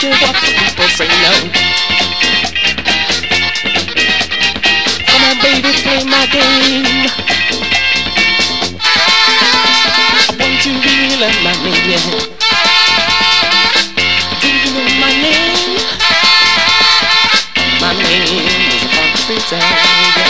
to what people say no. Come on, baby, play my game. I want you to realize my name. Do you know my name? My name is a fox